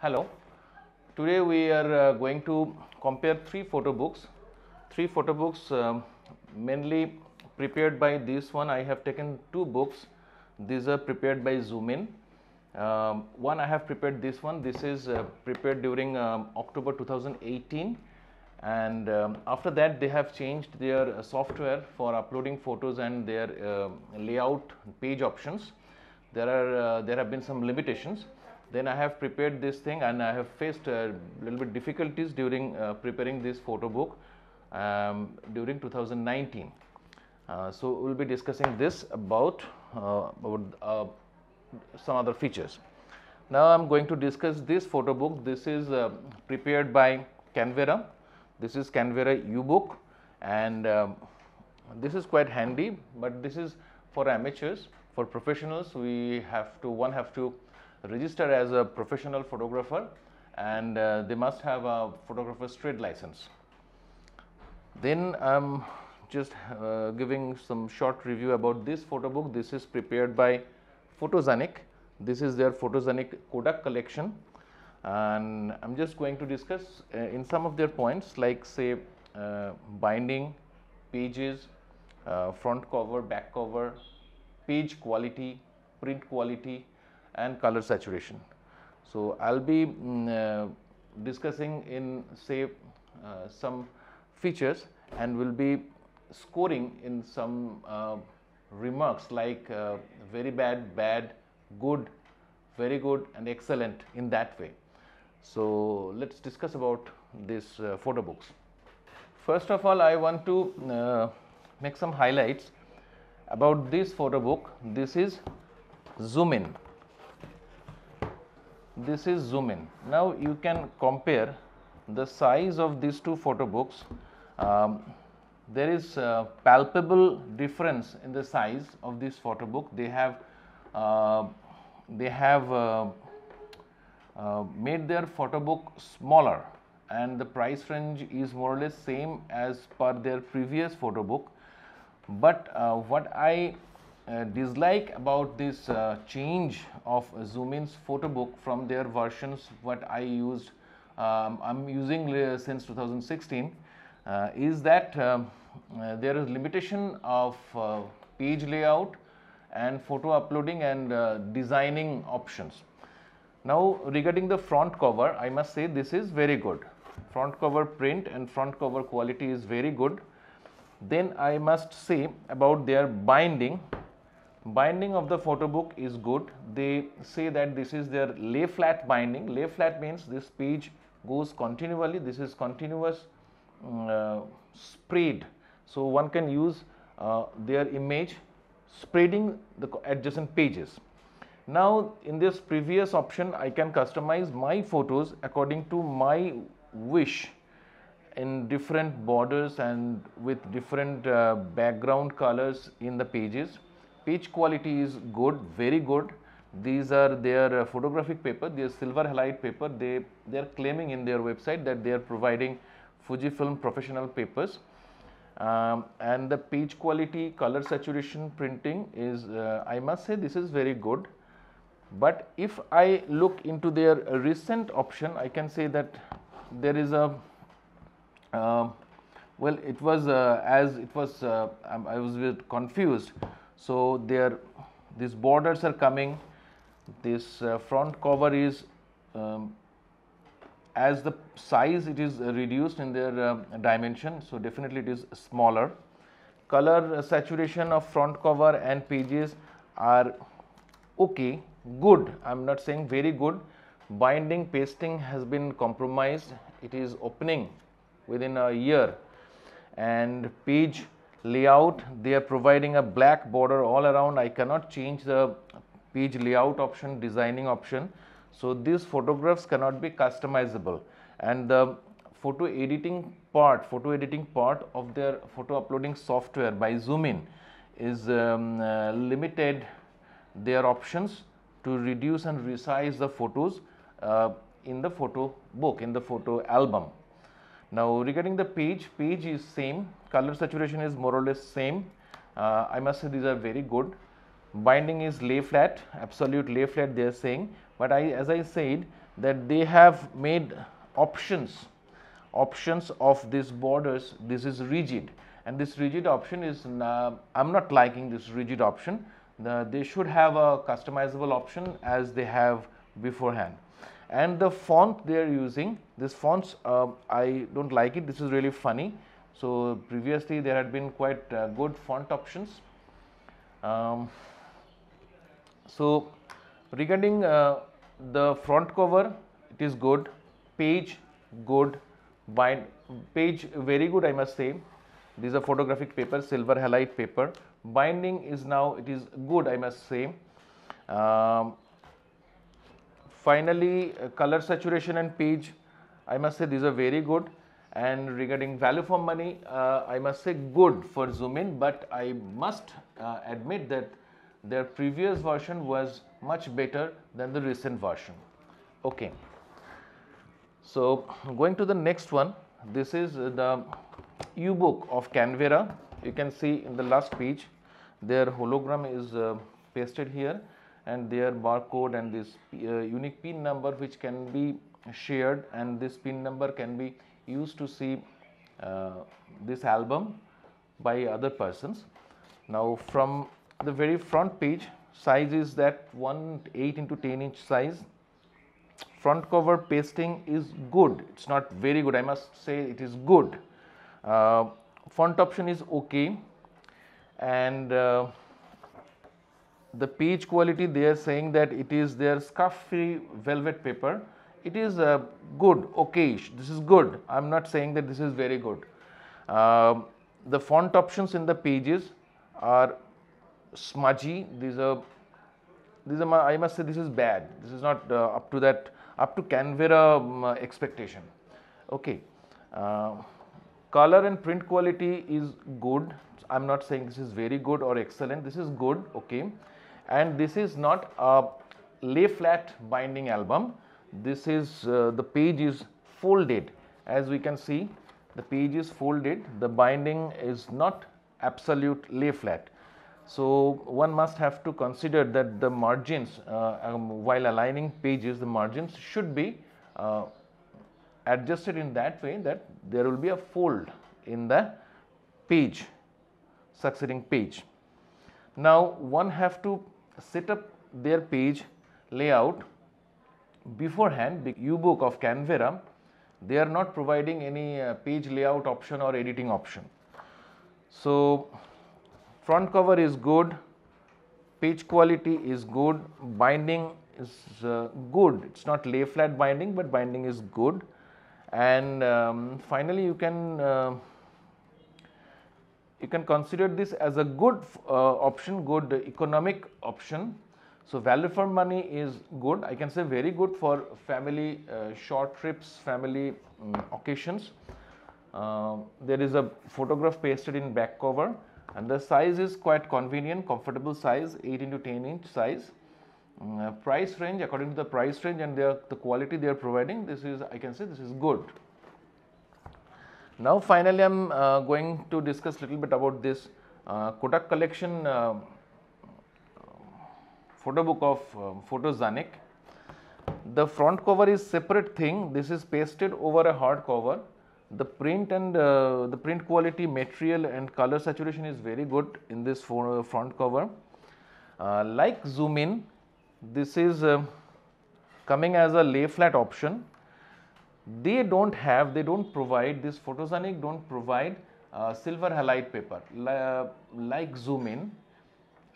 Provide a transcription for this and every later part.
Hello. Today we are uh, going to compare three photo books. Three photo books um, mainly prepared by this one. I have taken two books. These are prepared by Zoomin. Um, one I have prepared this one. This is uh, prepared during um, October 2018 and um, after that they have changed their uh, software for uploading photos and their uh, layout page options there are uh, there have been some limitations then i have prepared this thing and i have faced a little bit difficulties during uh, preparing this photo book um, during 2019 uh, so we'll be discussing this about uh, about uh, some other features. Now i'm going to discuss this photo book. This is uh, prepared by canvera. This is canvera Book, and um, this is quite handy but this is for amateurs. For professionals we have to one have to register as a professional photographer and uh, they must have a photographer's trade license. Then i'm just uh, giving some short review about this photo book. This is prepared by Photojaanic this is their Photojaanic kodak collection. And i'm just going to discuss uh, in some of their points like say uh, binding pages uh, front cover back cover page quality print quality and color saturation. So i'll be mm, uh, discussing in say uh, some features and will be scoring in some uh, remarks like uh, very bad bad good very good and excellent in that way. So let's discuss about these uh, photo books. First of all i want to uh, make some highlights about this photo book. This is Zoomin this is Zoomin. Now you can compare the size of these two photo books. Um, there is a palpable difference in the size of this photo book. They have uh, they have uh, uh, made their photo book smaller and the price range is more or less same as per their previous photo book. But uh, what i uh, dislike about this uh, change of Zoomin's photo book from their versions what i used um, i'm using since 2016 uh, is that um, uh, there is limitation of uh, page layout and photo uploading and uh, designing options. Now regarding the front cover, I must say this is very good. Front cover print and front cover quality is very good. Then I must say about their binding. Binding of the photo book is good. They say that this is their lay flat binding. Lay flat means this page goes continually. This is continuous mm, uh, spread. So one can use uh, their image spreading the adjacent pages. Now in this previous option I can customize my photos according to my wish in different borders and with different uh, background colors in the pages. Page quality is good, very good. These are their uh, photographic paper, their silver halide paper. They they are claiming in their website that they are providing Fujifilm professional papers um, and the page quality color saturation printing is uh, I must say this is very good but if I look into their recent option I can say that there is a uh, well it was uh, as it was uh, I was confused so there these borders are coming. This uh, front cover is um, as the size it is reduced in their uh, dimension so definitely it is smaller. Color saturation of front cover and pages are okay good. I'm not saying very good. Binding pasting has been compromised. It is opening within a year. And page layout they are providing a black border all around. I cannot change the page layout option designing option. So these photographs cannot be customizable. And the photo editing part, photo editing part of their photo uploading software by Zoomin is um, uh, limited their options to reduce and resize the photos uh, in the photo book, in the photo album. Now regarding the page, page is same, color saturation is more or less same. Uh, I must say these are very good. Binding is lay flat, absolute lay flat they are saying. But I as I said that they have made options options of these borders this is rigid. And this rigid option is uh, I'm not liking this rigid option. The, they should have a customizable option as they have beforehand and the font they are using this fonts uh, I don't like it. This is really funny. So previously there had been quite uh, good font options. Um, so regarding uh, the front cover it is good. Page good. Bind page very good I must say. These are photographic paper silver halide paper. Binding is now it is good I must say. Um, finally uh, color saturation and page I must say these are very good. And regarding value for money uh, I must say good for Zoomin but I must uh, admit that their previous version was much better than the recent version. Okay. So going to the next one. This is the youbook of canvera. You can see in the last page their hologram is uh, pasted here and their barcode and this uh, unique pin number which can be shared and this pin number can be used to see uh, this album by other persons. Now from the very front page size is that 1 8 into 10 inch size. Front cover pasting is good. It's not very good i must say it is good. Uh, font option is okay. And uh, the page quality they are saying that it is their scuff free velvet paper. It is uh, good okay this is good. I am not saying that this is very good. Uh, the font options in the pages are smudgy. These are these are i must say this is bad. This is not uh, up to that up to canvera um, expectation. Okay uh, color and print quality is good. I'm not saying this is very good or excellent. This is good okay and this is not a lay flat binding album. This is uh, the page is folded. As we can see the page is folded. The binding is not absolute lay flat so one must have to consider that the margins uh, um, while aligning pages the margins should be uh, adjusted in that way that there will be a fold in the page succeeding page. Now one have to set up their page layout beforehand youbook of Canvera they are not providing any uh, page layout option or editing option. So front cover is good, page quality is good, binding is uh, good, it is not lay flat binding but binding is good and um, finally you can uh, you can consider this as a good uh, option, good economic option. So, value for money is good, I can say very good for family uh, short trips, family um, occasions. Uh, there is a photograph pasted in back cover and the size is quite convenient, comfortable size 18 to 10 inch size. Uh, price range according to the price range and their, the quality they are providing this is I can say this is good. Now finally I am uh, going to discuss a little bit about this uh, Kodak collection uh, photo book of uh, Photojaanic. The front cover is separate thing this is pasted over a hard cover. The print and uh, the print quality material and color saturation is very good in this front cover. Uh, like Zoomin this is uh, coming as a lay flat option they don't have they don't provide this Photojaanic don't provide uh, silver halide paper. Uh, like Zoomin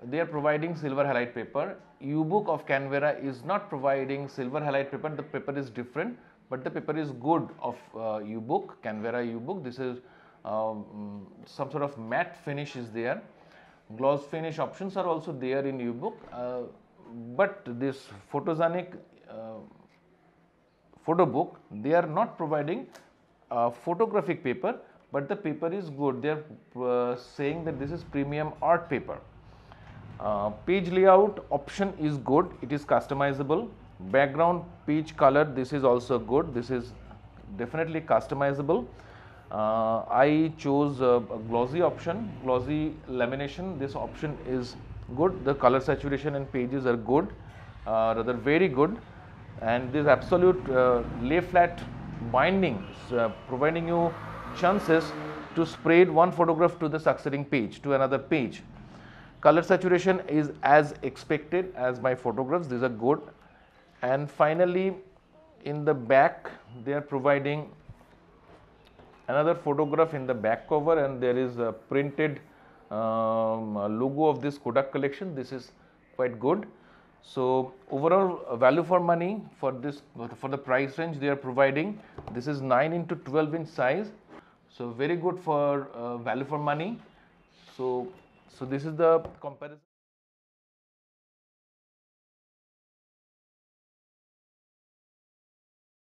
they are providing silver halide paper. Youbook of canvera is not providing silver halide paper. The paper is different but the paper is good of uh, youbook canvera youbook. This is um, some sort of matte finish is there. Gloss finish options are also there in youbook uh, but this Photojaanic uh, photo book they are not providing a photographic paper but the paper is good. They are uh, saying that this is premium art paper. Uh, page layout option is good. It is customizable. Background page color this is also good. This is definitely customizable. Uh, I chose a, a glossy option glossy lamination. This option is good. The color saturation and pages are good uh, rather very good and this absolute uh, lay flat binding is uh, providing you chances to spread one photograph to the succeeding page to another page. Color saturation is as expected as my photographs. These are good. And finally in the back they are providing another photograph in the back cover and there is a printed um, logo of this Kodak collection. This is quite good so overall uh, value for money for this for the price range they are providing this is 9 into 12 inch size. So very good for uh, value for money. So so this is the comparison